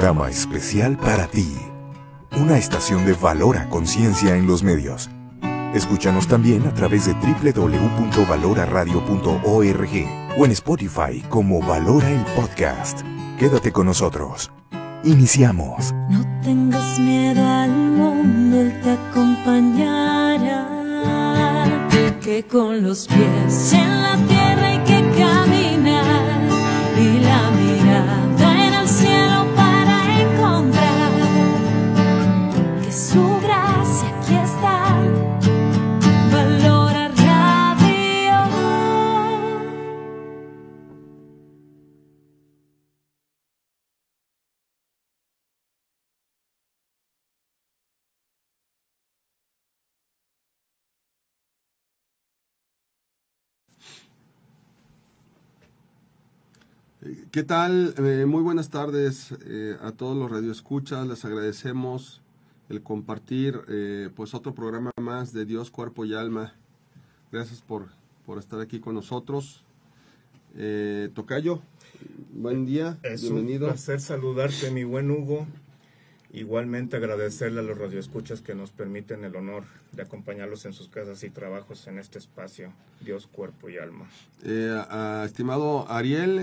programa especial para ti. Una estación de valor a conciencia en los medios. Escúchanos también a través de www.valoraradio.org o en Spotify como Valora el Podcast. Quédate con nosotros. Iniciamos. No tengas miedo al mundo, él te acompañará. Que con los pies en la tierra ¿Qué tal? Eh, muy buenas tardes eh, a todos los radioescuchas. Les agradecemos el compartir eh, pues otro programa más de Dios, Cuerpo y Alma. Gracias por, por estar aquí con nosotros. Eh, Tocayo, buen día, Es bienvenido. un placer saludarte, mi buen Hugo. Igualmente agradecerle a los radioescuchas que nos permiten el honor de acompañarlos en sus casas y trabajos en este espacio, Dios, cuerpo y alma. Eh, a- estimado Ariel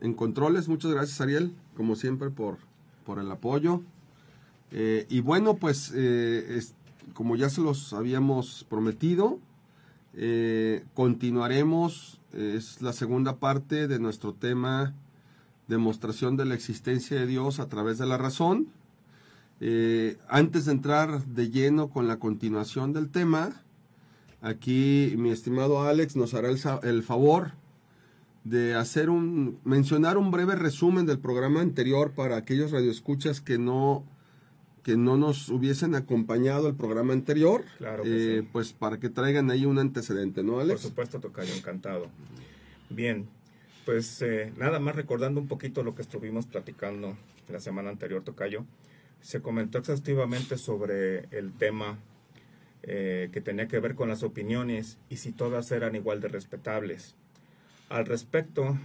en, controles, muchas gracias Ariel, como siempre por, por el apoyo. Eh, y bueno, pues eh, como ya se los habíamos prometido, continuaremos, es la segunda parte de nuestro tema, demostración de la existencia de Dios a través de la razón. Eh, antes de entrar de lleno con la continuación del tema, Aquí mi estimado Alex nos hará el, el favor de hacer un mencionar un breve resumen del programa anterior para aquellos radioescuchas que no que no nos hubiesen acompañado el programa anterior, Claro que eh, sí. pues para que traigan ahí un antecedente, ¿no, Por Alex? supuesto, Tocayo, encantado. Bien, pues eh, nada más recordando un poquito lo que estuvimos platicando la semana anterior, Tocayo. Se comentó exhaustivamente sobre el tema eh, que tenía que ver con las opiniones y si todas eran igual de respetables. Al respecto,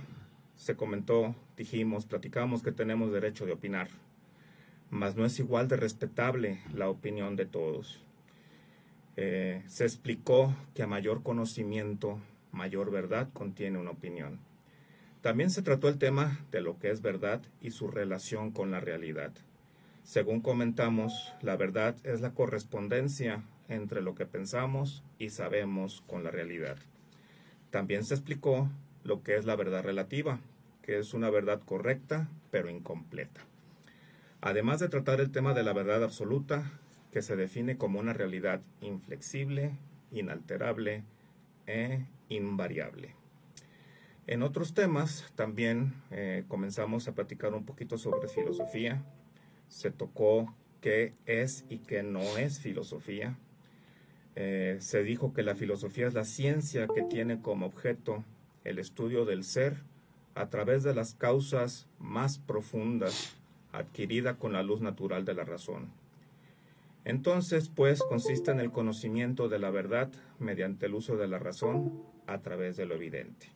se comentó, dijimos, platicamos que tenemos derecho de opinar, mas no es igual de respetable la opinión de todos. Eh, se explicó que a mayor conocimiento, mayor verdad contiene una opinión. También se trató el tema de lo que es verdad y su relación con la realidad. Según comentamos, la verdad es la correspondencia entre lo que pensamos y sabemos con la realidad. También se explicó lo que es la verdad relativa, que es una verdad correcta pero incompleta. Además de tratar el tema de la verdad absoluta, que se define como una realidad inflexible, inalterable e invariable. En otros temas también eh, comenzamos a platicar un poquito sobre filosofía. Se tocó qué es y qué no es filosofía. Eh, se dijo que la filosofía es la ciencia que tiene como objeto el estudio del ser a través de las causas más profundas adquirida con la luz natural de la razón. Entonces, pues, consiste en el conocimiento de la verdad mediante el uso de la razón a través de lo evidente.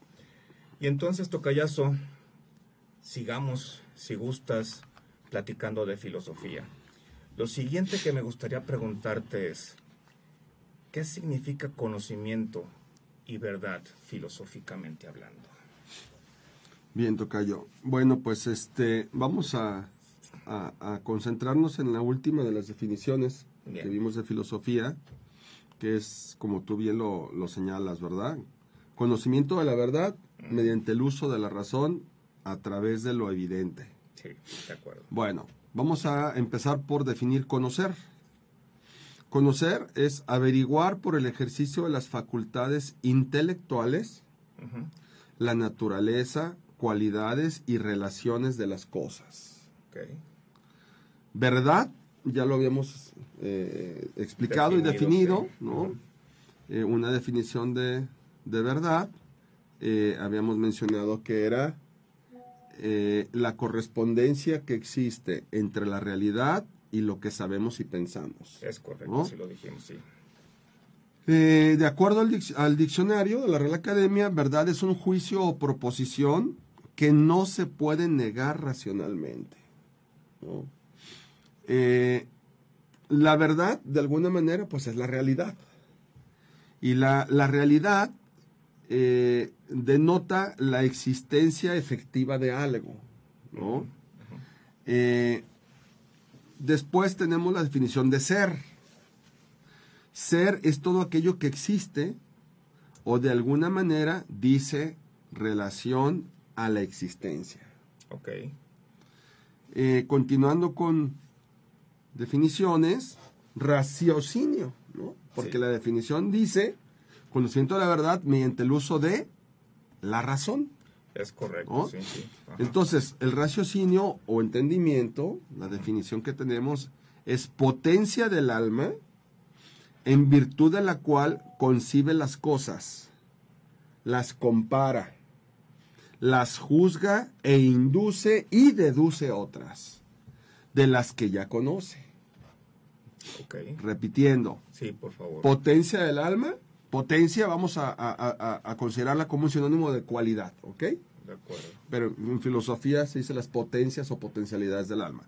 Y entonces, Tocayazo, sigamos, si gustas, platicando de filosofía. Lo siguiente que me gustaría preguntarte es, ¿qué significa conocimiento y verdad filosóficamente hablando? Bien, Tocayo. Bueno, pues este vamos a, a- a concentrarnos en la última de las definiciones Bien. que vimos de filosofía, que es como tú bien lo, lo señalas, ¿verdad? Conocimiento de la verdad mediante el uso de la razón a través de lo evidente. Sí, de acuerdo. Bueno, vamos a empezar por definir conocer. Conocer es averiguar por el ejercicio de las facultades intelectuales la naturaleza, cualidades y relaciones de las cosas. ok. Verdad, ya lo habíamos eh, explicado y Definido, sí. ¿no? Eh, una definición de, de verdad, eh, habíamos mencionado que era eh, la correspondencia que existe entre la realidad y lo que sabemos y pensamos. Es correcto, ¿No? si lo dijimos, sí. Eh, de acuerdo al, dic- al diccionario de la Real Academia, verdad es un juicio o proposición que no se puede negar racionalmente. ¿no? Eh, la verdad, de alguna manera, pues es la realidad. Y la, la realidad eh, denota la existencia efectiva de algo, ¿no? Eh, después tenemos la definición de ser. Ser es todo aquello que existe o de alguna manera dice relación a la existencia. Ok. Eh, continuando con definiciones, raciocinio, ¿no? Porque Sí. la definición dice conocimiento de la verdad mediante el uso de la razón. Es correcto, ¿No? sí, sí. Entonces, el raciocinio o entendimiento, la definición que tenemos, es potencia del alma en virtud de la cual concibe las cosas, las compara, las juzga e induce y deduce otras de las que ya conoce. Repitiendo, Sí, por favor. potencia del alma, potencia vamos a, a- a- a considerarla como un sinónimo de cualidad, ¿ok? de acuerdo. pero en filosofía se dice las potencias o potencialidades del alma.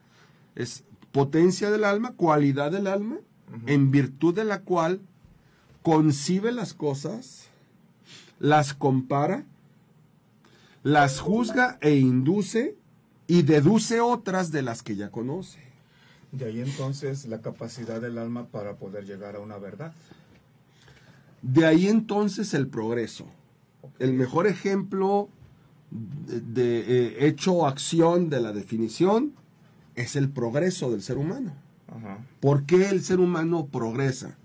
Es potencia del alma, cualidad del alma, en virtud de la cual concibe las cosas, las compara, las juzga e induce y deduce otras de las que ya conoce. De ahí entonces la capacidad del alma para poder llegar a una verdad. De ahí entonces el progreso. El mejor ejemplo de, de, eh, hecho o acción de la definición es el progreso del ser humano. Ajá. ¿Por qué el ser humano progresa?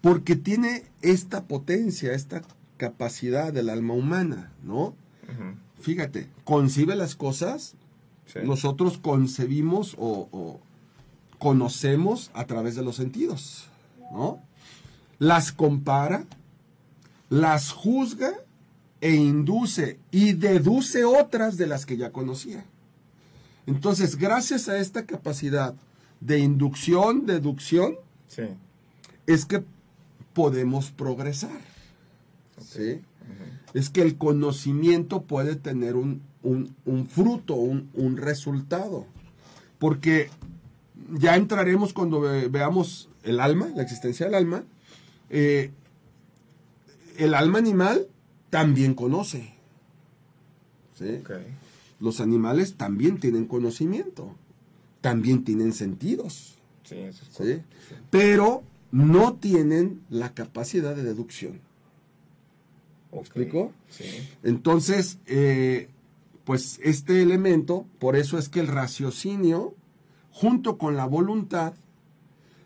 Porque tiene esta potencia, esta capacidad del alma humana, ¿no? Fíjate, concibe las cosas, Sí. nosotros concebimos o, o conocemos a través de los sentidos, ¿no? Las compara, las juzga e induce y deduce otras de las que ya conocía. Entonces, gracias a esta capacidad de inducción, deducción, Sí. es que podemos progresar. ¿sí? Es que el conocimiento puede tener un, un- un fruto, un, un resultado. Porque ya entraremos cuando ve- veamos el alma, la existencia del alma. Eh, el alma animal también conoce. ¿sí? Los animales también tienen conocimiento, también tienen sentidos. Sí, eso es ¿sí? correcto. Sí. pero no tienen la capacidad de deducción. ¿Me Ok. explico? Sí. Entonces, eh, pues este elemento, por eso es que el raciocinio, junto con la voluntad,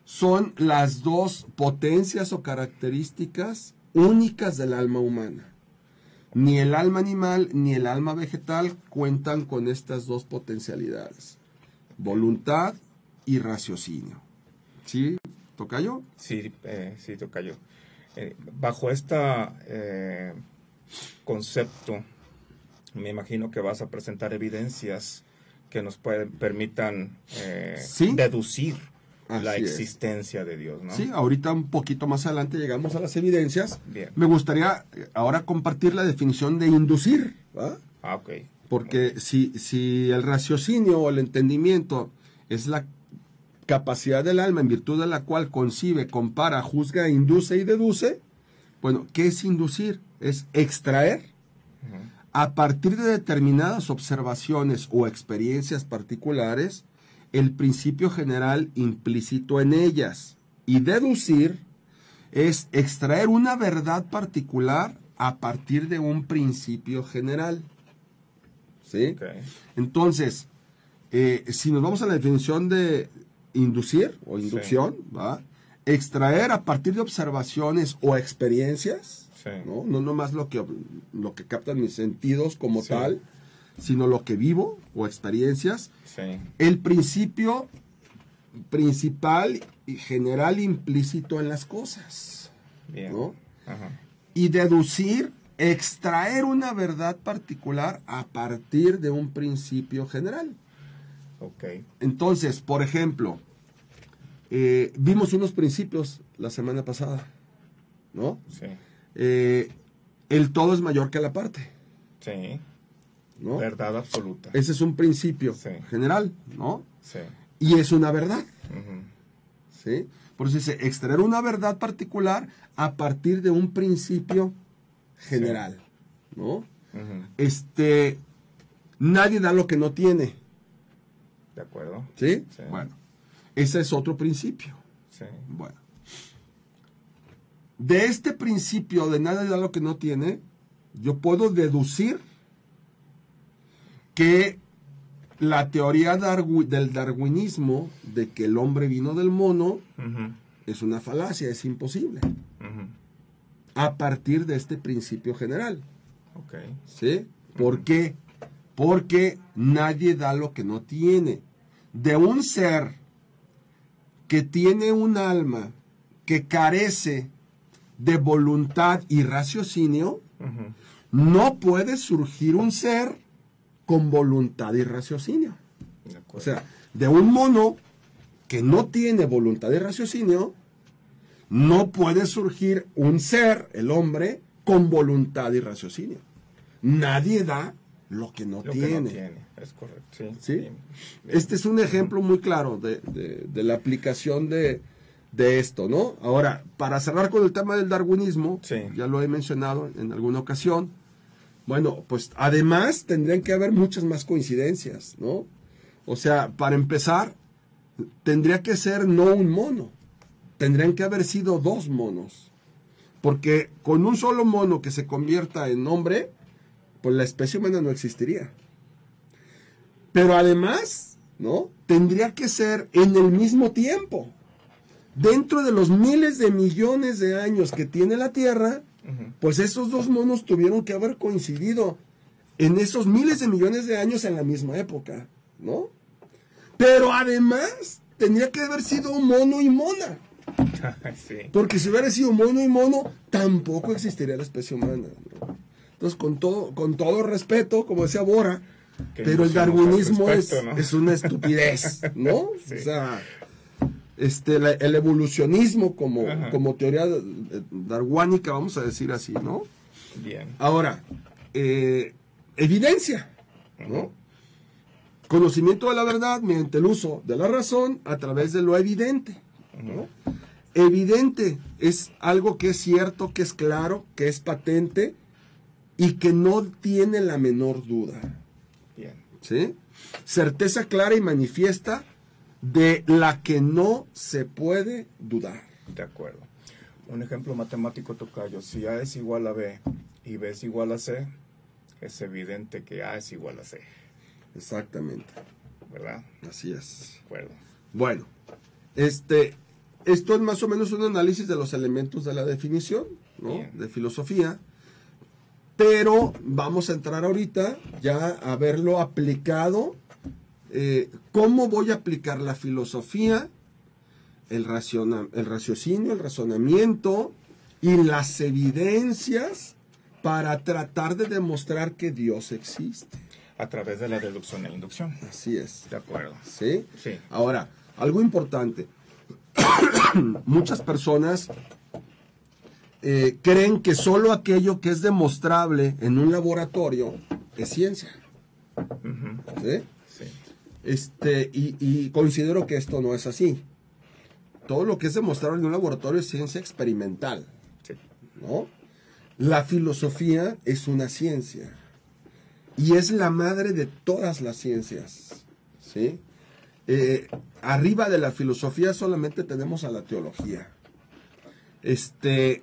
son las dos potencias o características únicas del alma humana. Ni el alma animal ni el alma vegetal cuentan con estas dos potencialidades, voluntad y raciocinio. ¿Sí? ¿Tocayo? Sí, eh, sí, tocayo. Eh, bajo este concepto, me imagino que vas a presentar evidencias que nos pueden, permitan Sí. deducir la es. existencia de Dios, ¿no? Sí, ahorita un poquito más adelante llegamos a las evidencias. Bien. Me gustaría eh, ahora compartir la definición de inducir. Ah, ok. Porque si, si el raciocinio o el entendimiento es la capacidad del alma en virtud de la cual concibe, compara, juzga, induce y deduce, bueno, ¿qué es inducir? Es extraer a partir de determinadas observaciones o experiencias particulares el principio general implícito en ellas. Y deducir es extraer una verdad particular a partir de un principio general. ¿Sí? Entonces, eh, si nos vamos a la definición de inducir o inducción, ¿va? extraer a partir de observaciones o experiencias, Sí. ¿no? no nomás lo que, lo que captan mis sentidos como Sí. tal, sino lo que vivo o experiencias, Sí. el principio principal y general implícito en las cosas. Bien. ¿No? Ajá. Y deducir, extraer una verdad particular a partir de un principio general. Ok. Entonces, por ejemplo, eh, vimos unos principios la semana pasada, ¿no? Sí. Eh, el todo es mayor que la parte. Sí. ¿No? Verdad absoluta. Ese es un principio Sí. general, ¿no? Sí. Y es una verdad. ¿sí? Por eso dice, extraer una verdad particular a partir de un principio general, ¿no? Este, nadie da lo que no tiene, ¿De acuerdo? ¿sí? Sí. Bueno, ese es otro principio. Sí. Bueno. De este principio de nadie da lo que no tiene, yo puedo deducir que la teoría darwi- del darwinismo de que el hombre vino del mono es una falacia, es imposible. A partir de este principio general. ¿Sí? ¿Por qué? Porque nadie da lo que no tiene. De un ser que tiene un alma que carece de voluntad y raciocinio, no puede surgir un ser con voluntad y raciocinio. O sea, de un mono que no tiene voluntad y raciocinio, no puede surgir un ser, el hombre, con voluntad y raciocinio. Nadie da lo que no Lo que tiene. no tiene. Es correcto. Sí. ¿Sí? Bien. Este es un ejemplo muy claro de, de- de la aplicación de, de esto, ¿no? Ahora, para cerrar con el tema del darwinismo, Sí. ya lo he mencionado en alguna ocasión, bueno, pues además tendrían que haber muchas más coincidencias, ¿no? O sea, para empezar, tendría que ser no un mono, tendrían que haber sido dos monos, porque con un solo mono que se convierta en hombre, pues la especie humana no existiría. Pero además, ¿no? Tendría que ser en el mismo tiempo. Dentro de los miles de millones de años que tiene la Tierra, Pues esos dos monos tuvieron que haber coincidido en esos miles de millones de años en la misma época, ¿no? Pero además, tendría que haber sido mono y mona. sí. Porque si hubiera sido mono y mono, tampoco existiría la especie humana. ¿no? Entonces, con todo, con todo respeto, como decía Bora, pero el darwinismo es, es una estupidez, ¿no? Sí. O sea, este, la- el evolucionismo como, Ajá. como teoría de- darwánica, vamos a decir así, ¿no? Bien. Ahora, eh, evidencia, ¿no? Conocimiento de la verdad mediante el uso de la razón a través de lo evidente. ¿no? Evidente es algo que es cierto, que es claro, que es patente y que no tiene la menor duda. Bien. ¿sí? Certeza clara y manifiesta de la que no se puede dudar. De acuerdo. Un ejemplo matemático tocayo. Si A es igual a B y B es igual a C, es evidente que A es igual a C. Exactamente, ¿Verdad? así es. De acuerdo. Bueno, este, esto es más o menos un análisis de los elementos de la definición, ¿no? Bien. De filosofía. Pero vamos a entrar ahorita ya a verlo aplicado. Eh, ¿Cómo voy a aplicar la filosofía, el, raciona- el raciocinio, el razonamiento y las evidencias para tratar de demostrar que Dios existe? A través de la deducción e inducción. Así es. De acuerdo. ¿Sí? Sí. Ahora, algo importante. Muchas personas eh, creen que solo aquello que es demostrable en un laboratorio es ciencia. Sí. Este, y, y considero que esto no es así. Todo lo que es demostrable en un laboratorio es ciencia experimental. Sí. ¿no? La filosofía es una ciencia y es la madre de todas las ciencias, ¿sí? Eh, arriba de la filosofía solamente tenemos a la teología. Este,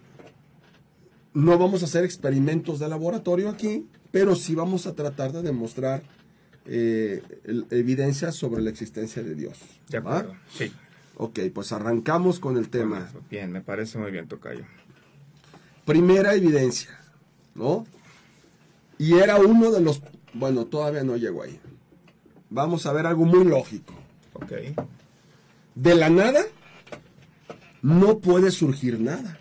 no vamos a hacer experimentos de laboratorio aquí, pero sí vamos a tratar de demostrar eh, evidencias sobre la existencia de Dios. De acuerdo. Sí. Ok, pues arrancamos con el tema. Bien, me parece muy bien, Tocayo. primera evidencia, ¿no? Y era uno de los, bueno, todavía no llegó ahí. Vamos a ver algo muy lógico. Ok. De la nada no puede surgir nada.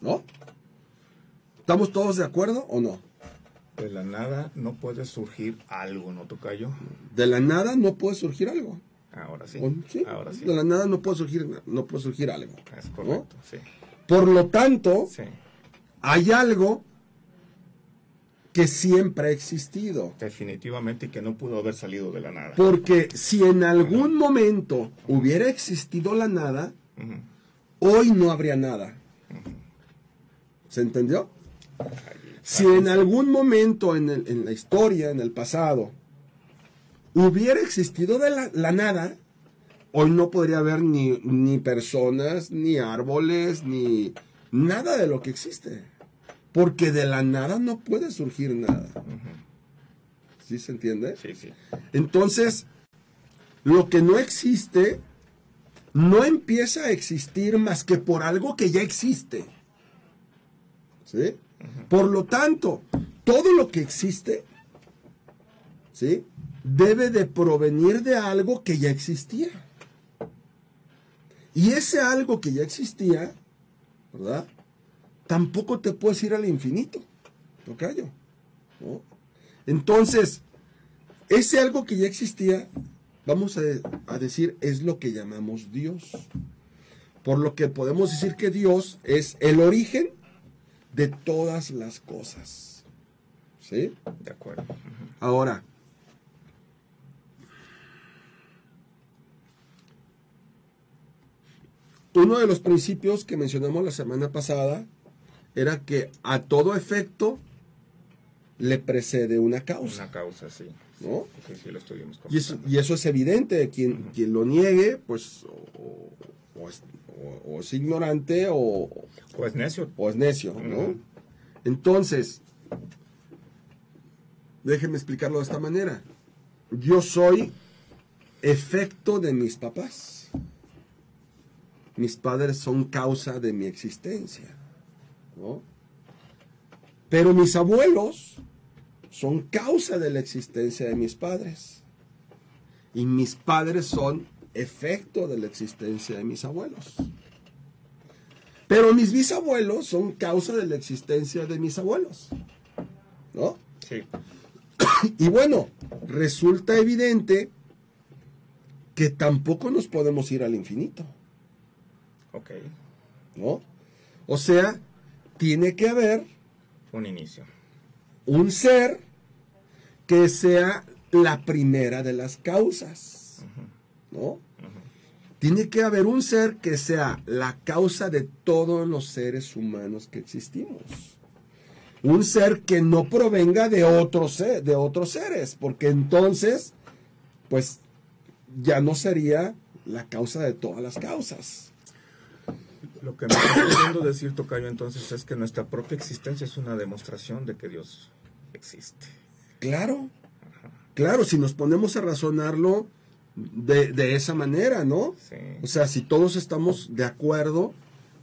¿No? ¿Estamos todos de acuerdo o no? De la nada no puede surgir algo, ¿no, Tocayo? De la nada no puede surgir algo. Ahora sí. ¿O- sí? Ahora sí. De la nada no puede surgir, no puede surgir algo. Es ¿no? correcto, sí. Por lo tanto, Sí. hay algo que siempre ha existido. Definitivamente y que no pudo haber salido de la nada. Porque si en algún momento hubiera existido la nada, hoy no habría nada. ¿Se entendió? Si en algún momento en, el- en la historia, en el pasado, hubiera existido de la, la nada, hoy no podría haber ni, ni personas, ni árboles, ni nada de lo que existe. Porque de la nada no puede surgir nada. ¿Sí se entiende? Sí, sí. Entonces, lo que no existe no empieza a existir más que por algo que ya existe. ¿Sí? Por lo tanto, todo lo que existe, ¿sí? Debe de provenir de algo que ya existía. Y ese algo que ya existía, ¿verdad? Tampoco te puedes ir al infinito, tocayo. ¿no? Entonces, ese algo que ya existía, vamos a, a decir, es lo que llamamos Dios. Por lo que podemos decir que Dios es el origen de todas las cosas. ¿Sí? De acuerdo. Ahora, uno de los principios que mencionamos la semana pasada era que a todo efecto le precede una causa. Una causa, sí. ¿No? Sí, sí, lo estuvimos Y eso, y eso es evidente. Quien, quien lo niegue, pues, o, o es, o- o es ignorante o, Pues necio. o es necio, ¿no? Entonces, déjeme explicarlo de esta manera. Yo soy efecto de mis papás. Mis padres son causa de mi existencia, ¿no? Pero mis abuelos son causa de la existencia de mis padres. Y mis padres son efecto de la existencia de mis abuelos. Pero mis bisabuelos son causa de la existencia de mis abuelos. ¿No? Sí. Y bueno, resulta evidente que tampoco nos podemos ir al infinito. Ok. ¿No? O sea, tiene que haber Un inicio. un ser que sea la primera de las causas. ¿No? Tiene que haber un ser que sea la causa de todos los seres humanos que existimos. Un ser que no provenga de de otros seres, porque entonces, pues, ya no sería la causa de todas las causas. Lo que me está queriendo decir Tocayo entonces es que nuestra propia existencia es una demostración de que Dios existe. Claro, claro, si nos ponemos a razonarlo de, de esa manera, ¿no? Sí. O sea, si todos estamos de acuerdo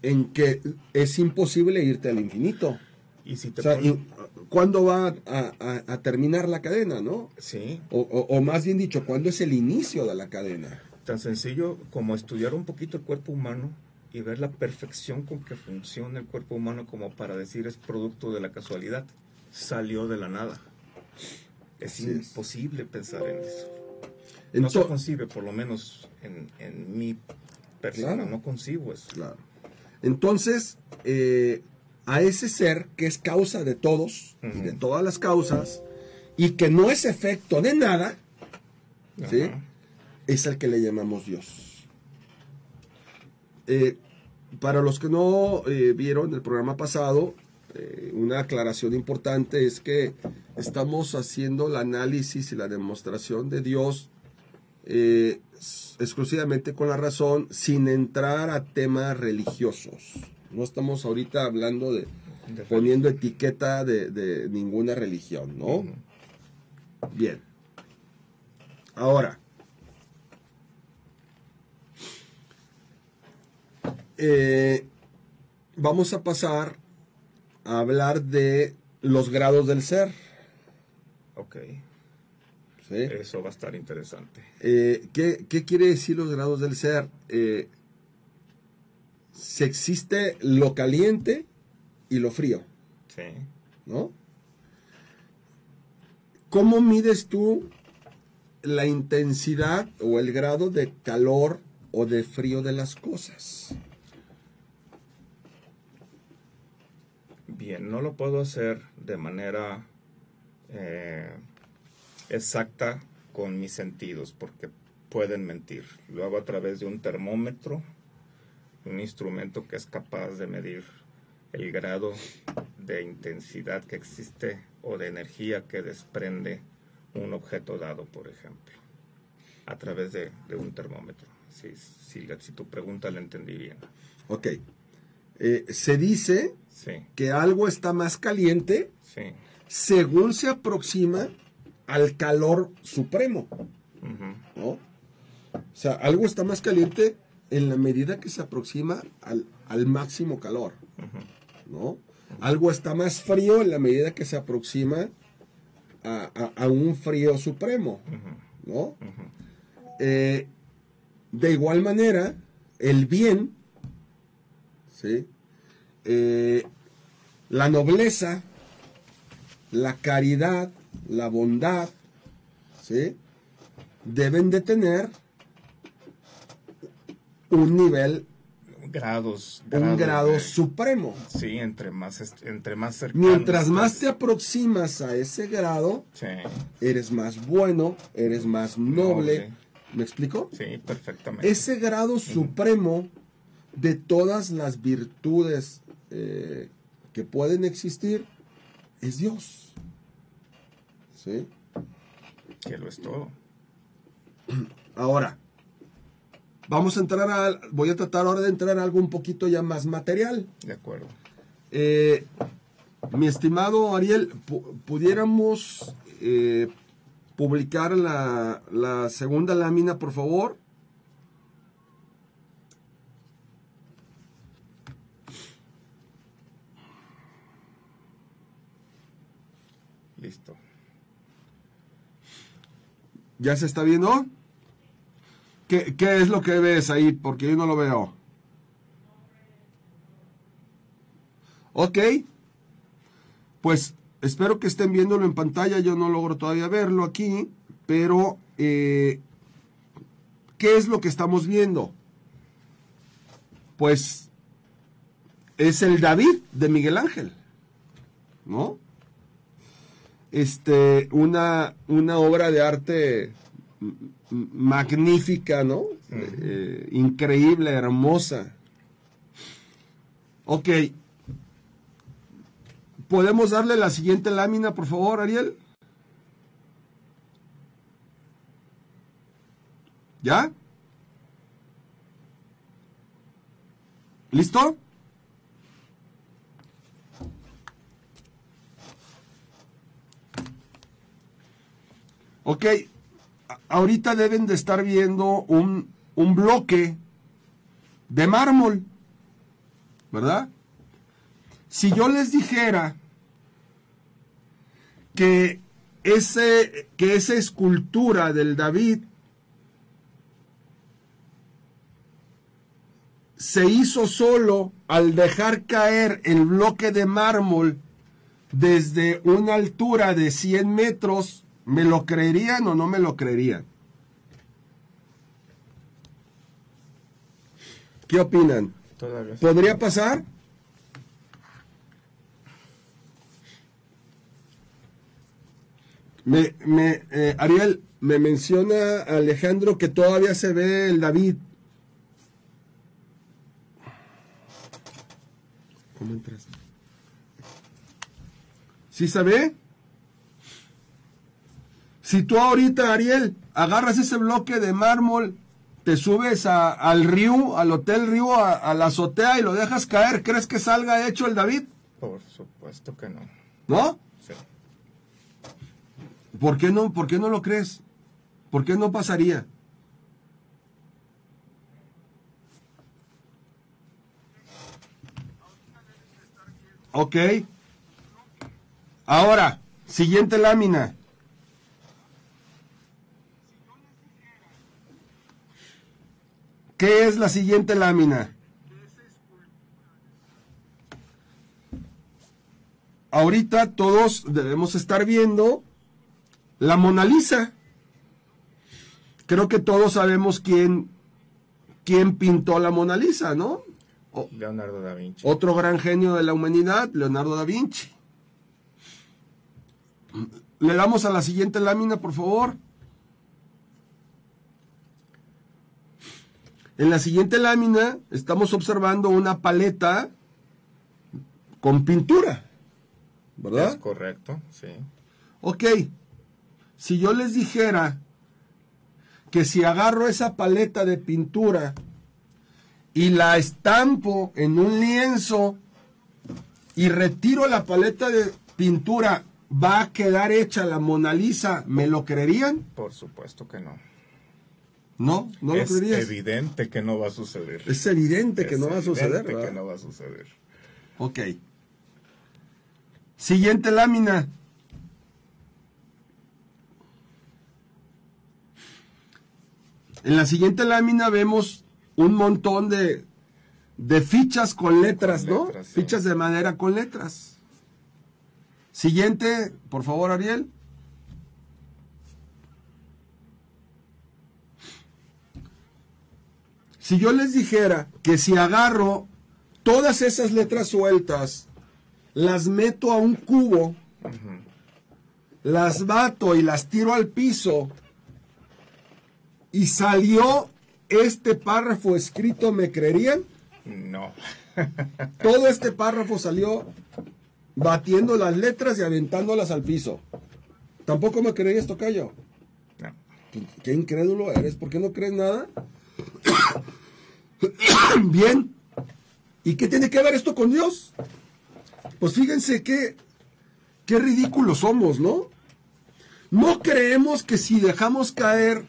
en que es imposible irte al infinito. Y si te O sea, pones- y- ¿cuándo va a, a- a terminar la cadena, no? Sí, O, o- o más bien dicho, ¿cuándo es el inicio de la cadena? tan sencillo como estudiar un poquito el cuerpo humano y ver la perfección con que funciona el cuerpo humano como para decir es producto de la casualidad. Salió de la nada. Es Así es. imposible pensar en eso. No se concibe, por lo menos en, en mi persona, Claro. no concibo eso. Claro. Entonces, eh, a ese ser que es causa de todos y de todas las causas y que no es efecto de nada, es el que le llamamos Dios. Eh, para los que no eh, vieron el programa pasado, eh, una aclaración importante es que estamos haciendo el análisis y la demostración de Dios eh, exclusivamente con la razón, sin entrar a temas religiosos. No estamos ahorita hablando de poniendo etiqueta de, de ninguna religión, ¿no? Bien. Ahora. eh, vamos a pasar a hablar de los grados del ser. Ok, ¿sí? eso va a estar interesante. Eh, ¿qué, qué quiere decir los grados del ser? Eh, se existe lo caliente y lo frío, Sí. ¿no? ¿Cómo mides tú la intensidad o el grado de calor o de frío de las cosas? Bien, no lo puedo hacer de manera eh, exacta con mis sentidos, porque pueden mentir. Lo hago a través de un termómetro, un instrumento que es capaz de medir el grado de intensidad que existe o de energía que desprende un objeto dado, por ejemplo, a través de, de un termómetro. Si, si, si, tu pregunta la entendí bien. Ok. Eh, se dice Sí, que algo está más caliente sí. según se aproxima al calor supremo, ¿no? O sea, algo está más caliente en la medida que se aproxima al, al máximo calor. ¿no? Algo está más frío en la medida que se aproxima a, a- a un frío supremo, ¿no? Eh, de igual manera, el bien, ¿sí? Eh, la nobleza, la caridad, la bondad, ¿sí? Deben de tener un nivel, Grados, un grado de- supremo. Sí, entre más, entre más cercano Mientras más te aproximas a ese grado, Sí, eres más bueno, eres más noble. Noble. ¿Me explico? sí, perfectamente. Ese grado supremo de todas las virtudes eh, que pueden existir es Dios. ¿Sí? Que lo es todo. Ahora, vamos a entrar a. Voy a tratar ahora de entrar a algo un poquito ya más material. De acuerdo. Eh, mi estimado Ariel, pu- pudiéramos eh, publicar la, la segunda lámina, por favor. Listo. ¿Ya se está viendo? ¿Qué, qué es lo que ves ahí? Porque yo no lo veo. Ok. Pues espero que estén viéndolo en pantalla. Yo no logro todavía verlo aquí. Pero, eh, ¿qué es lo que estamos viendo? Pues es el David de Miguel Ángel. ¿No? Este, una, una obra de arte magnífica, ¿no? Eh, increíble, hermosa. Ok. ¿Podemos darle la siguiente lámina, por favor, Ariel? ¿Ya? ¿Listo? Ok, ahorita deben de estar viendo un, un bloque de mármol, ¿verdad? Si yo les dijera que, ese, que esa escultura del David se hizo solo al dejar caer el bloque de mármol desde una altura de 100 metros, ¿me lo creerían o no me lo creerían? ¿Qué opinan? Todavía. ¿Podría pasar? Me, me, eh, Ariel, me menciona Alejandro que todavía se ve el David. ¿Cómo entras? ¿Sí se ve? Si tú ahorita, Ariel, agarras ese bloque de mármol, te subes a- al río, al hotel río, a, a la azotea y lo dejas caer, ¿crees que salga hecho el David? Por supuesto que no. ¿No? Sí. ¿Por qué no, por qué no lo crees? ¿Por qué no pasaría? Ok. Ahora, siguiente lámina. ¿Qué es la siguiente lámina? Ahorita todos debemos estar viendo la Mona Lisa. Creo que todos sabemos quién, quién pintó la Mona Lisa, ¿no? O- Leonardo da Vinci. otro gran genio de la humanidad, Leonardo da Vinci. le damos a la siguiente lámina, por favor. En la siguiente lámina estamos observando una paleta con pintura, ¿verdad? Es correcto, sí. Ok, si yo les dijera que si agarro esa paleta de pintura y la estampo en un lienzo y retiro la paleta de pintura, ¿va a quedar hecha la Mona Lisa? ¿Me lo creerían? Por supuesto que no. No, no es lo creerías. evidente que no va a suceder. Es evidente que Es no va a suceder. evidente ¿verdad? que no va a suceder. Ok. Siguiente lámina. En la siguiente lámina vemos un montón de, de fichas con letras, Con ¿no? sí. Fichas de madera con letras. Siguiente, por favor, Ariel. Si yo les dijera que si agarro todas esas letras sueltas, las meto a un cubo, las bato y las tiro al piso, y salió este párrafo escrito, ¿me creerían? No. Todo este párrafo salió batiendo las letras y aventándolas al piso. Tampoco me creerías, Tocayo. no. Qué, qué incrédulo eres, ¿por qué no crees nada? Bien. ¿Y qué tiene que ver esto con Dios? Pues fíjense qué, qué ridículos somos, ¿no? No creemos que si dejamos caer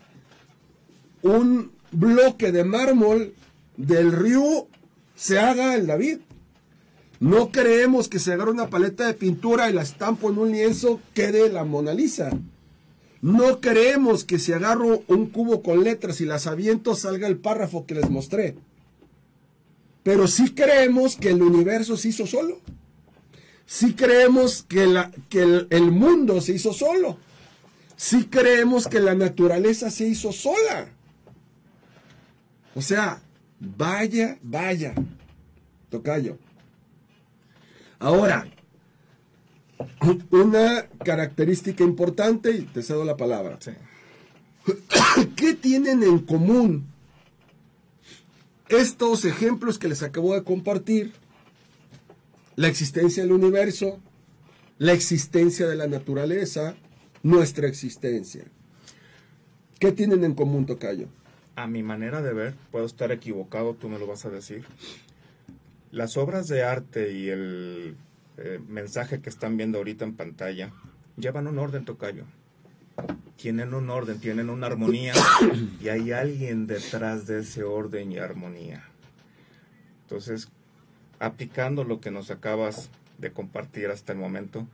un bloque de mármol del río se haga el David. No creemos que se agarre una paleta de pintura y la estampo en un lienzo quede la Mona Lisa. No creemos que si agarro un cubo con letras y las aviento salga el párrafo que les mostré. Pero sí creemos que el universo se hizo solo. Sí creemos que, que el, el mundo se hizo solo. Sí creemos que la naturaleza se hizo sola. O sea, vaya, vaya. Tocayo. Ahora, una característica importante, y te cedo la palabra. Sí. ¿Qué tienen en común estos ejemplos que les acabo de compartir? La existencia del universo, la existencia de la naturaleza, nuestra existencia. ¿Qué tienen en común, Tocayo? A mi manera de ver, puedo estar equivocado, tú me lo vas a decir. Las obras de arte y el eh, mensaje que están viendo ahorita en pantalla llevan un orden, Tocayo. Tienen un orden, tienen una armonía y hay alguien detrás de ese orden y armonía. Entonces, aplicando lo que nos acabas de compartir hasta el momento,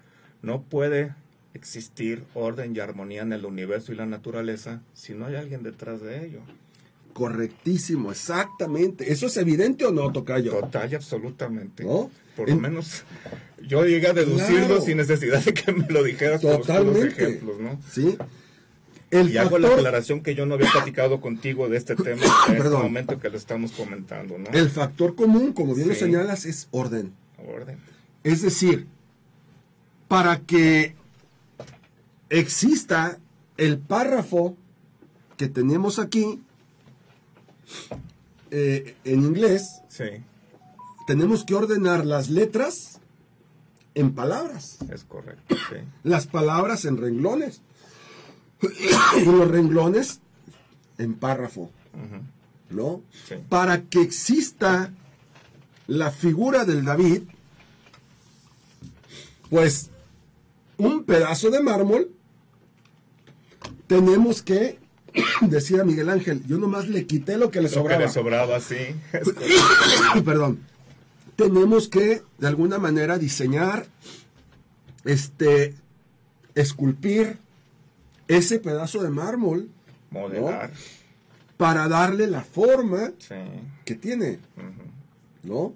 no puede existir orden y armonía en el universo y la naturaleza si no hay alguien detrás de ello. Correctísimo, exactamente. ¿Eso es evidente o no, Tocayo? Total y absolutamente. ¿No? Por En- lo menos yo llegué a deducirlo Claro. sin necesidad de que me lo dijeras con los Totalmente. ejemplos, ¿no? Sí. El Y hago la aclaración que yo no había platicado contigo de este tema en este Perdón. momento que lo estamos comentando, ¿no? el factor común, como bien lo Sí. señalas, es orden. Orden. Es decir, para que exista el párrafo que tenemos aquí eh, en inglés, Sí, tenemos que ordenar las letras en palabras, es correcto. Sí. las palabras en renglones y los renglones en párrafo. ¿no? Sí. Para que exista la figura del David, pues un pedazo de mármol, tenemos que, decía Miguel Ángel, yo nomás le quité lo que le Lo que sobraba. le sobraba, sí. Perdón. Tenemos que, de alguna manera, diseñar, este, esculpir ese pedazo de mármol Modelar. para darle la forma Sí. que tiene. ¿no?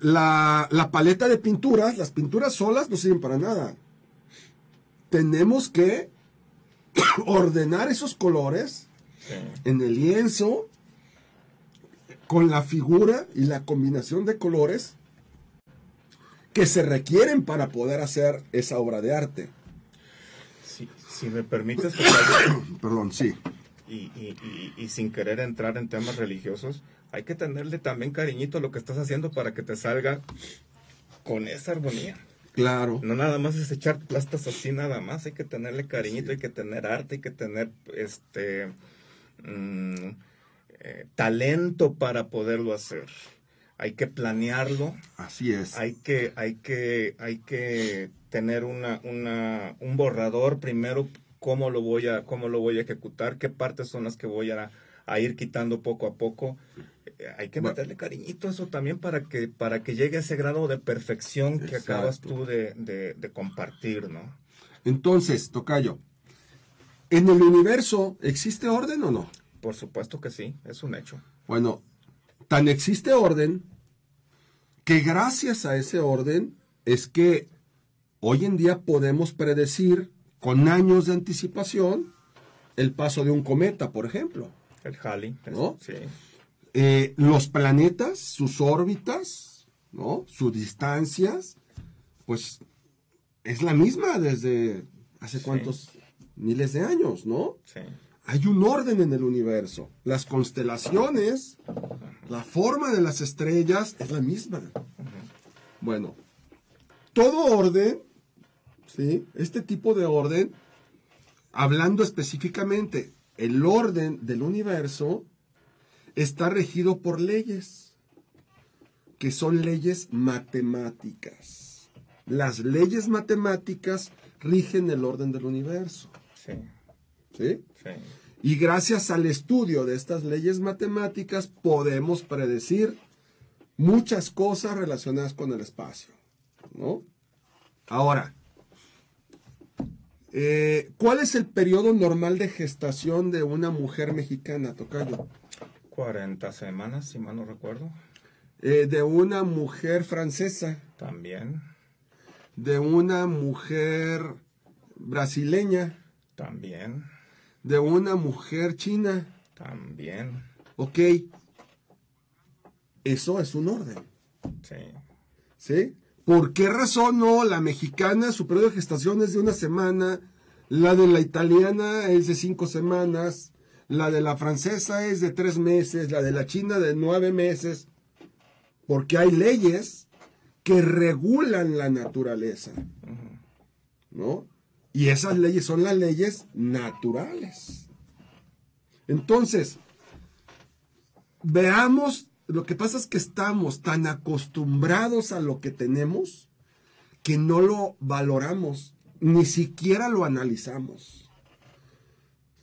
La, la paleta de pinturas, las pinturas solas no sirven para nada. Tenemos que ordenar esos colores Sí. en el lienzo con la figura y la combinación de colores que se requieren para poder hacer esa obra de arte. Si, si me permites, Perdón, sí. y, y, y, y sin querer entrar en temas religiosos, hay que tenerle también cariñito a lo que estás haciendo para que te salga con esa armonía. Claro. No nada más es echar plastas así nada más, hay que tenerle cariñito, hay que tener arte, hay que tener este mm, eh, talento para poderlo hacer. Hay que planearlo, Así es. hay que, hay que, hay que tener una, una, un borrador primero, cómo lo voy a, cómo lo voy a ejecutar, qué partes son las que voy a, a ir quitando poco a poco. Eh, hay que Bueno. meterle cariñito a eso también para que, para que llegue a ese grado de perfección que acabas tú de, de, de compartir, ¿no? Entonces, Tocayo, ¿en el universo existe orden o no? Por supuesto que sí, es un hecho. Bueno, tan existe orden que gracias a ese orden es que hoy en día podemos predecir con años de anticipación el paso de un cometa, por ejemplo. El Halley, ¿No? sí. Eh, los planetas, sus órbitas, ¿no? Sus distancias, pues es la misma desde hace Sí. cuántos miles de años, ¿no? Sí. Hay un orden en el universo. Las constelaciones, la forma de las estrellas es la misma. Bueno, todo orden, ¿sí? Este tipo de orden, hablando específicamente, el orden del universo está regido por leyes, que son leyes matemáticas. Las leyes matemáticas rigen el orden del universo, Sí, ¿sí? Sí. Y gracias al estudio de estas leyes matemáticas podemos predecir muchas cosas relacionadas con el espacio. ¿no? Ahora, eh, ¿cuál es el periodo normal de gestación de una mujer mexicana, Tocayo? 40 semanas, si mal no recuerdo. Eh, de una mujer francesa, También, de una mujer brasileña, también, de una mujer china. también. Ok, eso es un orden. Sí, ¿Sí? ¿Por qué razón no? La mexicana, su periodo de gestación es de una semana, la de la italiana es de cinco semanas, la de la francesa es de tres meses, la de la china de nueve meses, porque hay leyes que regulan la naturaleza, ¿no? Y esas leyes son las leyes naturales. Entonces, veamos, lo que pasa es que estamos tan acostumbrados a lo que tenemos que no lo valoramos, ni siquiera lo analizamos.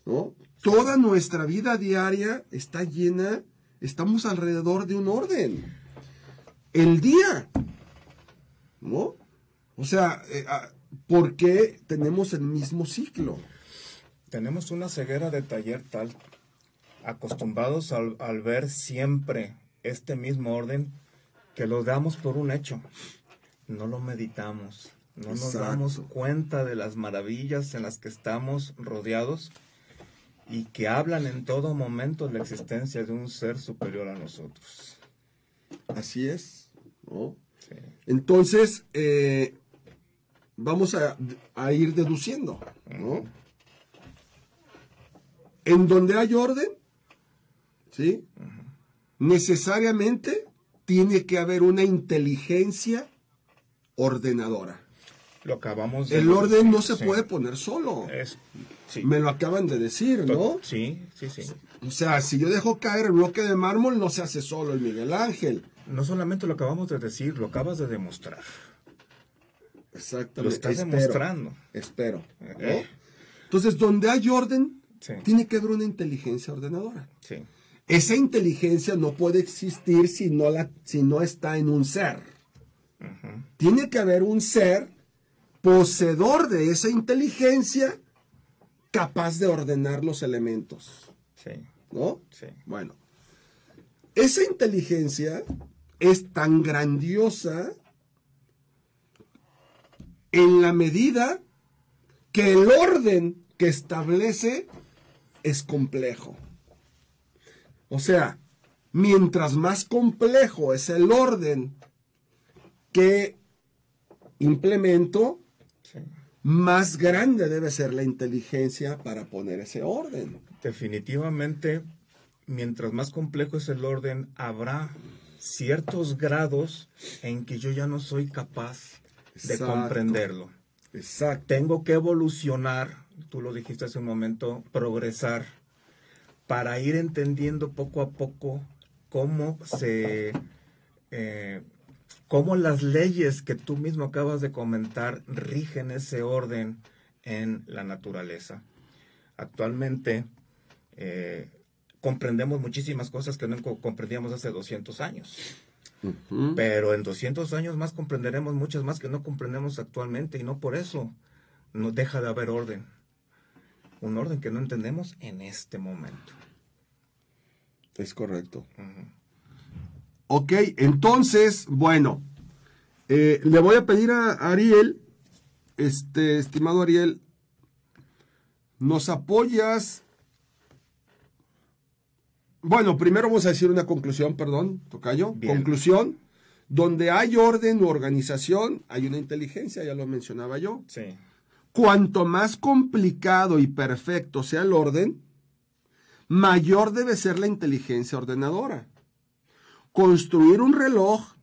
¿no? Toda nuestra vida diaria está llena, estamos alrededor de un orden. El día, ¿no? O sea, eh, ah, ¿por qué tenemos el mismo ciclo? tenemos una ceguera de taller tal, acostumbrados al, al ver siempre este mismo orden, que lo damos por un hecho. No lo meditamos, no nos Exacto. damos cuenta de las maravillas en las que estamos rodeados y que hablan en todo momento de la existencia de un ser superior a nosotros. Así es, ¿no? Sí. Entonces, eh, vamos a, a ir deduciendo, ¿no? En donde hay orden, ¿sí? Necesariamente tiene que haber una inteligencia ordenadora. Lo acabamos de El orden no se sí. puede poner solo. Es, sí. Me lo acaban de decir, ¿no? Sí, sí, sí. O sea, si yo dejo caer el bloque de mármol, no se hace solo el Miguel Ángel. No solamente lo acabamos de decir, lo acabas de demostrar. Exactamente. Lo estás Espero, demostrando. Espero. ¿no? Eh. Entonces, donde hay orden, Sí. tiene que haber una inteligencia ordenadora. Sí, Esa inteligencia no puede existir si no, la, si no está en un ser. Tiene que haber un ser poseedor de esa inteligencia capaz de ordenar los elementos. sí, ¿No? sí. Bueno, esa inteligencia es tan grandiosa en la medida que el orden que establece es complejo. O sea, mientras más complejo es el orden que implemento, Sí. más grande debe ser la inteligencia para poner ese orden. Definitivamente, mientras más complejo es el orden, habrá ciertos grados en que yo ya no soy capaz de Exacto. comprenderlo. Exacto. Tengo que evolucionar, tú lo dijiste hace un momento, progresar, para ir entendiendo poco a poco cómo se... eh, cómo las leyes que tú mismo acabas de comentar rigen ese orden en la naturaleza. Actualmente eh, comprendemos muchísimas cosas que no co- comprendíamos hace 200 años. Pero en 200 años más comprenderemos muchas más que no comprendemos actualmente y no por eso no deja de haber orden. Un orden que no entendemos en este momento. Es correcto. Ok, entonces, bueno, eh, le voy a pedir a Ariel, este, estimado Ariel, nos apoyas. Bueno, primero vamos a decir una conclusión, perdón, Tocayo. Bien. Conclusión, donde hay orden u organización, hay una inteligencia, ya lo mencionaba yo. Sí, Cuanto más complicado y perfecto sea el orden, mayor debe ser la inteligencia ordenadora. Construir un reloj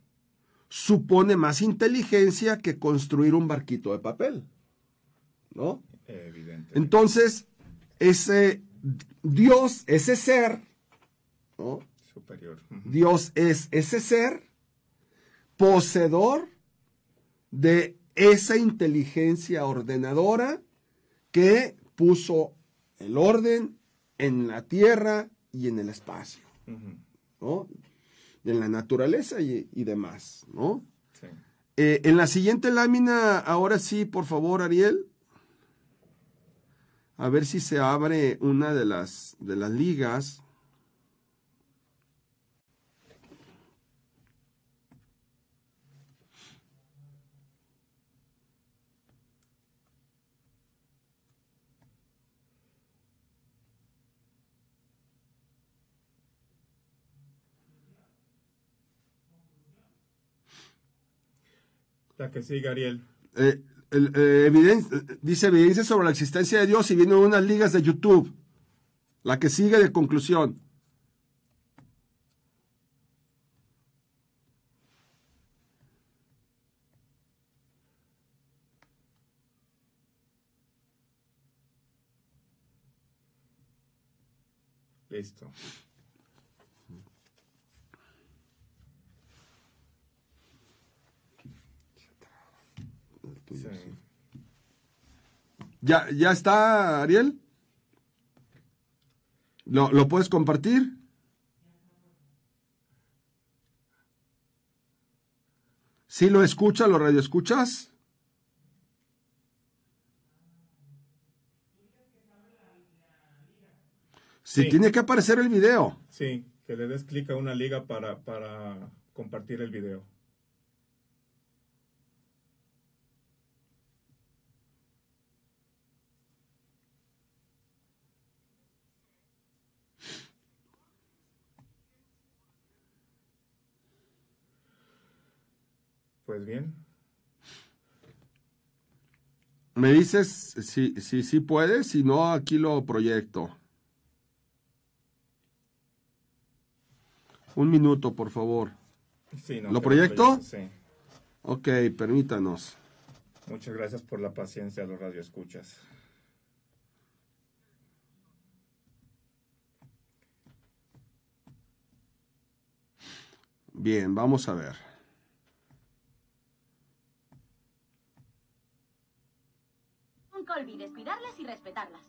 supone más inteligencia que construir un barquito de papel. ¿No? evidente. Entonces, ese Dios, ese ser, ¿no? Superior. Dios es ese ser poseedor de esa inteligencia ordenadora que puso el orden en la tierra y en el espacio. ¿no? En la naturaleza y, y demás, ¿no? Sí. Eh, en la siguiente lámina, ahora sí, por favor, Ariel. A ver si se abre una de las, de las ligas. La que sigue, Ariel. Eh, el- eh, eh, dice evidencia sobre la existencia de Dios y vienen unas ligas de YouTube. La que sigue de conclusión. Listo. Sí. ¿Ya, ya está, Ariel? ¿Lo, lo puedes compartir? ¿Sí lo escucha, lo radioescuchas? Sí, Sí. tiene que aparecer el video. Sí, que le des clic a una liga para, para compartir el video. Pues bien, Me dices si sí si, puedes, si no, aquí lo proyecto. Un minuto, por favor. sí, no, ¿Lo proyecto? Sí. Ok, permítanos. Muchas gracias por la paciencia a los radioescuchas. Bien, vamos a ver. Nunca olvides cuidarlas y respetarlas.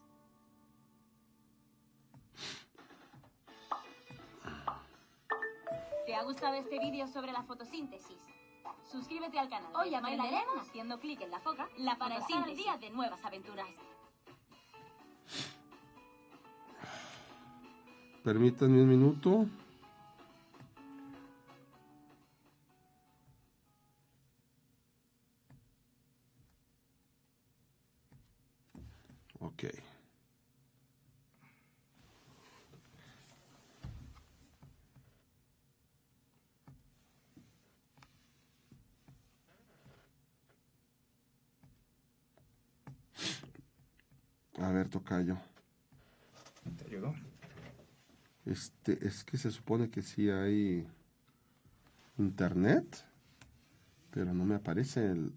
¿Te ha gustado este vídeo sobre la fotosíntesis? Suscríbete al canal. Hoy aprenderemos haciendo clic en la foca la fotosíntesis. día de nuevas aventuras. Permítanme un minuto. Ok. A ver, tocayo. ¿Te ayudó? Este, es que se supone que sí hay internet, pero no me aparece el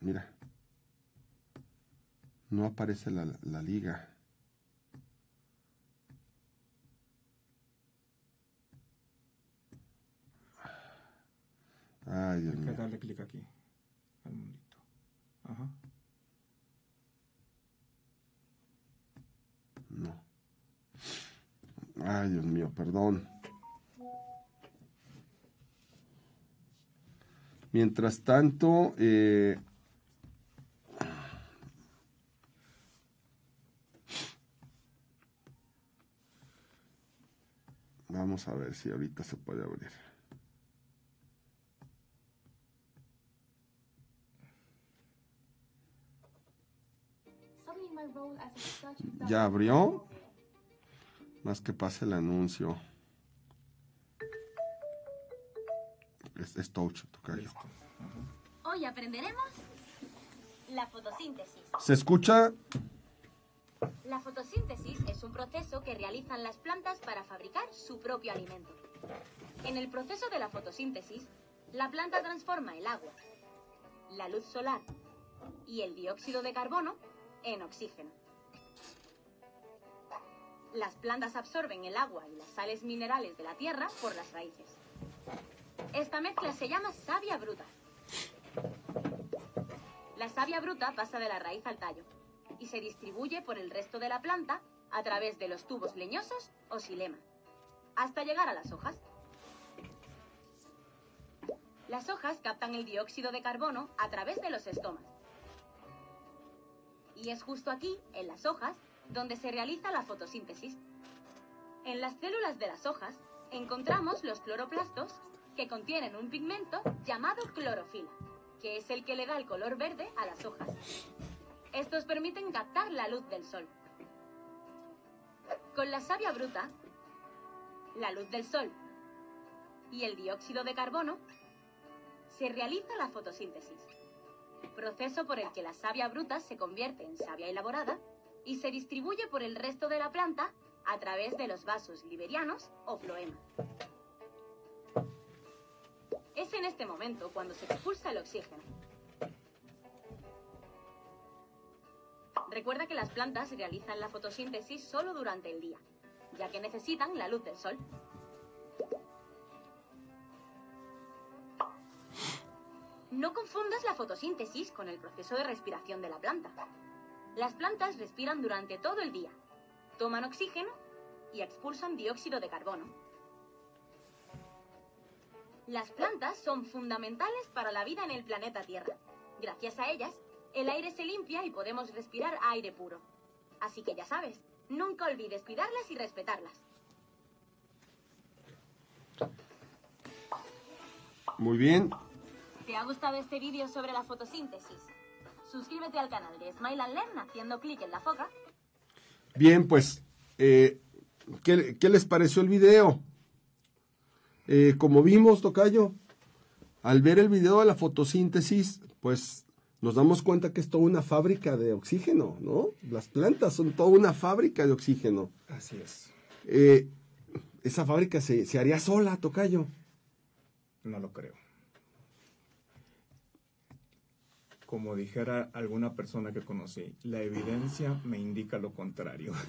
mira no aparece la, la liga. Ay, Dios Hay que mío. darle clic aquí, al mundito. Ajá. No. Ay, Dios mío, perdón. Mientras tanto, eh, vamos a ver si ahorita se puede abrir. ¿Ya abrió? Más que pase el anuncio. Es, es touch, tocayo. Hoy aprenderemos la fotosíntesis. ¿Se escucha? La fotosíntesis es un proceso que realizan las plantas para fabricar su propio alimento. En el proceso de la fotosíntesis, la planta transforma el agua, la luz solar y el dióxido de carbono en oxígeno. Las plantas absorben el agua y las sales minerales de la tierra por las raíces. Esta mezcla se llama savia bruta. La savia bruta pasa de la raíz al tallo y se distribuye por el resto de la planta a través de los tubos leñosos o xilema, hasta llegar a las hojas. Las hojas captan el dióxido de carbono a través de los estomas. Y es justo aquí, en las hojas, donde se realiza la fotosíntesis. En las células de las hojas encontramos los cloroplastos que contienen un pigmento llamado clorofila, que es el que le da el color verde a las hojas. Estos permiten captar la luz del sol. Con la savia bruta, la luz del sol y el dióxido de carbono, se realiza la fotosíntesis, proceso por el que la savia bruta se convierte en savia elaborada y se distribuye por el resto de la planta a través de los vasos liberianos o floema. Es en este momento cuando se expulsa el oxígeno. Recuerda que las plantas realizan la fotosíntesis solo durante el día, ya que necesitan la luz del sol. No confundas la fotosíntesis con el proceso de respiración de la planta. Las plantas respiran durante todo el día, toman oxígeno y expulsan dióxido de carbono. Las plantas son fundamentales para la vida en el planeta Tierra. Gracias a ellas, el aire se limpia y podemos respirar aire puro. Así que ya sabes, nunca olvides cuidarlas y respetarlas. Muy bien. ¿Te ha gustado este vídeo sobre la fotosíntesis? Suscríbete al canal de Smile and Learn haciendo clic en la foca. Bien, pues, eh, ¿qué, qué les pareció el video? Eh, como vimos, Tocayo, al ver el video de la fotosíntesis, pues nos damos cuenta que es toda una fábrica de oxígeno, ¿no? Las plantas son toda una fábrica de oxígeno. Así es. Eh, esa fábrica se, se haría sola, Tocayo. No lo creo. Como dijera alguna persona que conocí, la evidencia me indica lo contrario.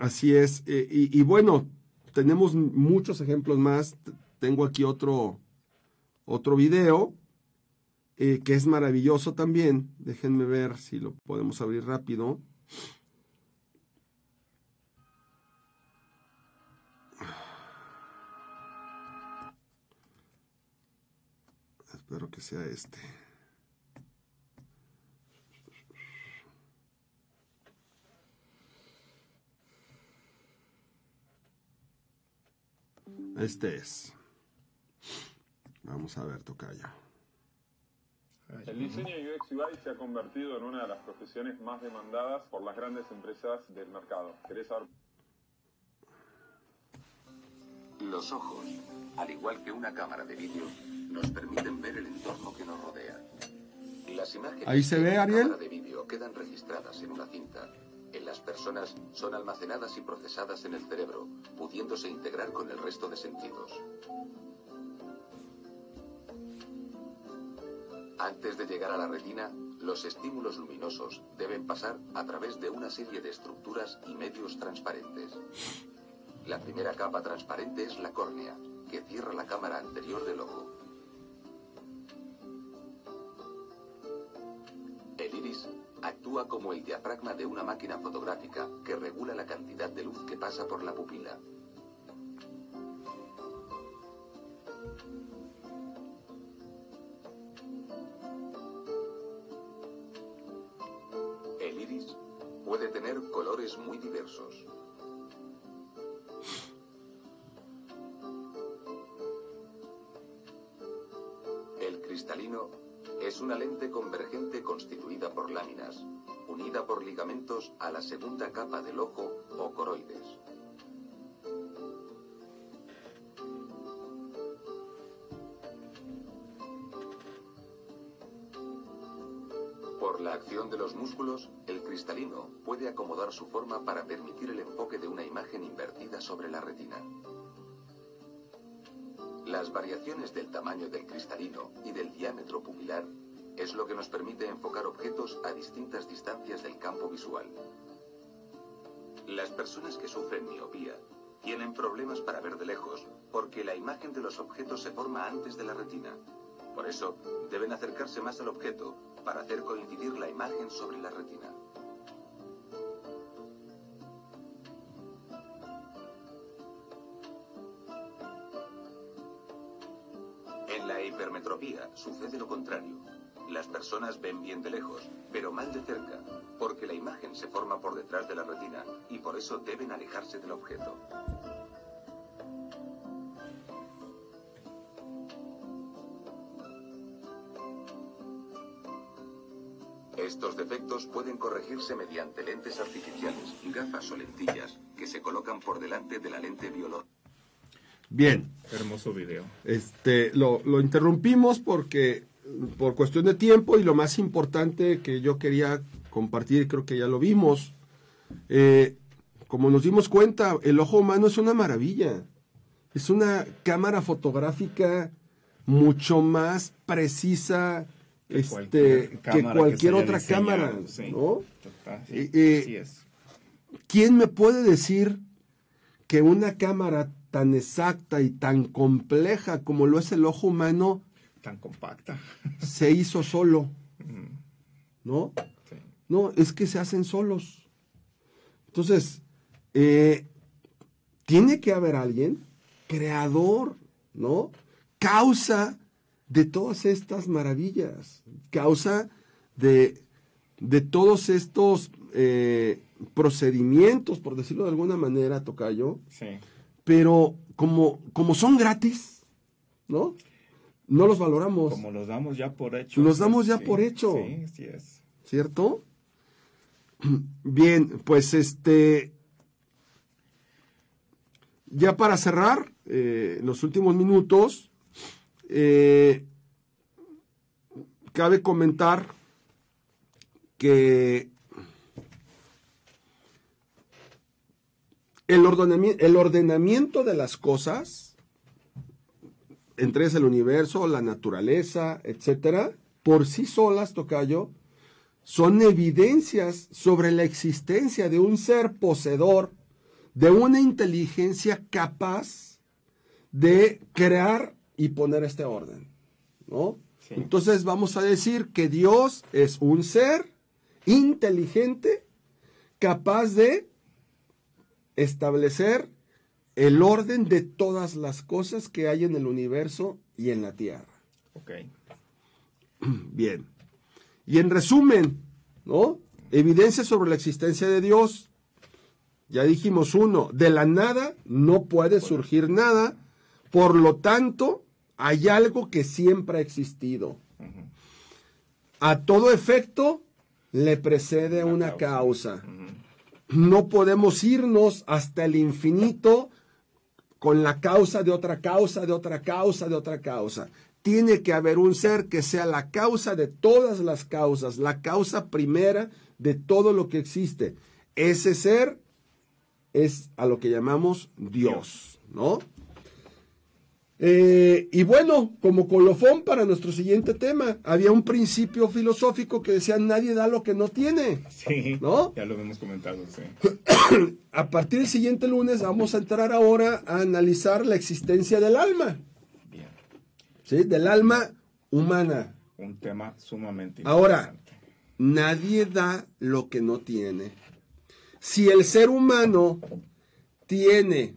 Así es. eh, y, y bueno, tenemos muchos ejemplos más. Tengo aquí otro, otro video eh, que es maravilloso también. Déjenme ver si lo podemos abrir rápido. Espero que sea este. Este es. Vamos a ver, Tocayo. Ay, El diseño UX UI se ha convertido en una de las profesiones más demandadas por las grandes empresas del mercado. ¿Querés saber? Los ojos, al igual que una cámara de vídeo, nos permiten ver el entorno que nos rodea. Las imágenes Ahí se de ve, una Ariel. cámara de vídeo quedan registradas en una cinta. En las personas son almacenadas y procesadas en el cerebro, pudiéndose integrar con el resto de sentidos. Antes de llegar a la retina, los estímulos luminosos deben pasar a través de una serie de estructuras y medios transparentes. La primera capa transparente es la córnea, que cierra la cámara anterior del ojo. El iris actúa como el diafragma de una máquina fotográfica que regula la cantidad de luz que pasa por la pupila. Muy diversos. El cristalino es una lente convergente constituida por láminas, unida por ligamentos a la segunda capa del ojo o coroides. Por la acción de los músculos, el cristalino puede acomodar su forma para permitir el enfoque de una imagen invertida sobre la retina. Las variaciones del tamaño del cristalino y del diámetro pupilar es lo que nos permite enfocar objetos a distintas distancias del campo visual. Las personas que sufren miopía tienen problemas para ver de lejos porque la imagen de los objetos se forma antes de la retina. Por eso, deben acercarse más al objeto para hacer coincidir la imagen sobre la retina. Sucede lo contrario. Las personas ven bien de lejos, pero mal de cerca, porque la imagen se forma por detrás de la retina y por eso deben alejarse del objeto. Estos defectos pueden corregirse mediante lentes artificiales, gafas o lentillas que se colocan por delante de la lente biológica. Bien, Hermoso video. este, lo, lo interrumpimos porque por cuestión de tiempo y lo más importante que yo quería compartir, creo que ya lo vimos. Eh, como nos dimos cuenta, el ojo humano es una maravilla. Es una cámara fotográfica mucho más precisa Que este, cualquier que cualquier otra diseñado, cámara. sí. ¿no? Total, sí, Eh, eh, así es. ¿Quién me puede decir que una cámara tan exacta y tan compleja como lo es el ojo humano Tan compacta. se hizo solo? Mm, ¿No? sí. No, es que se hacen solos. Entonces, eh, tiene que haber alguien, creador, ¿no? Causa de todas estas maravillas, causa de, de todos estos eh, procedimientos, por decirlo de alguna manera, Tocayo, Sí. Pero como, como son gratis, ¿no? No los valoramos, Como los damos ya por hecho. Los damos ya sí, por hecho. Sí, sí es. ¿cierto? Bien, pues este, ya para cerrar, eh, los últimos minutos, eh, cabe comentar que el ordenamiento, el ordenamiento de las cosas, entre el universo, la naturaleza, etcétera, por sí solas, Tocayo, son evidencias sobre la existencia de un ser poseedor de una inteligencia capaz de crear y poner este orden, ¿no? Sí. Entonces vamos a decir que Dios es un ser inteligente capaz de establecer el orden de todas las cosas que hay en el universo y en la tierra. Ok. Bien. Y en resumen, ¿no? Evidencia sobre la existencia de Dios. Ya dijimos uno, de la nada no puede surgir nada, por lo tanto, hay algo que siempre ha existido. A todo efecto le precede Una una causa. No podemos irnos hasta el infinito con la causa de otra causa, de otra causa, de otra causa. tiene que haber un ser que sea la causa de todas las causas, la causa primera de todo lo que existe. Ese ser es a lo que llamamos Dios, ¿no? Eh, y bueno, como colofón para nuestro siguiente tema, había un principio filosófico que decía nadie da lo que no tiene. Sí, ¿no? ya lo hemos comentado, sí. a partir del siguiente lunes vamos a entrar ahora a analizar la existencia del alma. Bien. ¿Sí? Del alma humana. Un tema sumamente Ahora, importante. nadie da lo que no tiene. Si el ser humano tiene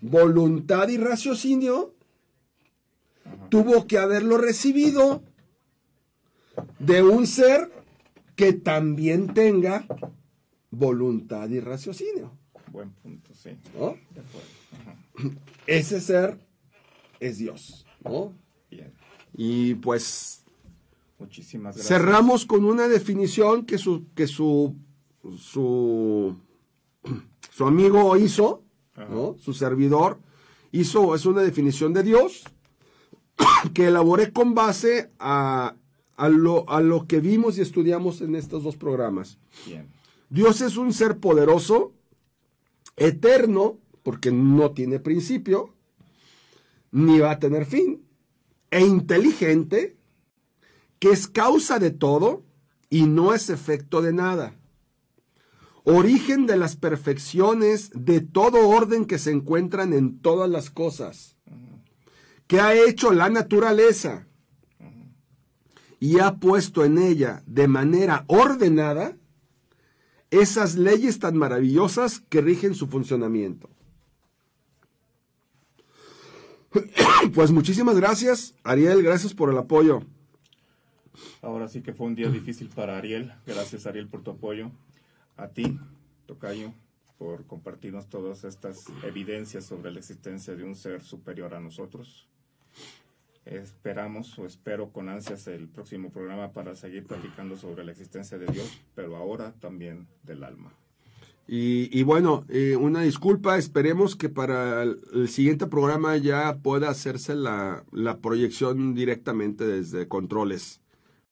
voluntad y raciocinio, tuvo que haberlo recibido de un ser que también tenga voluntad y raciocinio. Buen punto, sí. Ese ser es Dios. ¿no? Bien. Y pues Muchísimas gracias. cerramos con una definición que su, que su, su, su amigo hizo, ¿no? su servidor hizo, es una definición de Dios que elaboré con base a, a lo, a lo que vimos y estudiamos en estos dos programas. Bien. Dios es un ser poderoso, eterno, porque no tiene principio, ni va a tener fin, e inteligente, que es causa de todo y no es efecto de nada. Origen de las perfecciones de todo orden que se encuentran en todas las cosas, que ha hecho la naturaleza y ha puesto en ella de manera ordenada esas leyes tan maravillosas que rigen su funcionamiento. Pues muchísimas gracias, Ariel, gracias por el apoyo. Ahora sí que fue un día difícil para Ariel. Gracias, Ariel, por tu apoyo. A ti, Tocayo, por compartirnos todas estas evidencias sobre la existencia de un ser superior a nosotros. Esperamos o espero con ansias el próximo programa para seguir platicando sobre la existencia de Dios, pero ahora también del alma. Y, y bueno, eh, una disculpa, esperemos que para el, el siguiente programa ya pueda hacerse la, la proyección directamente desde controles.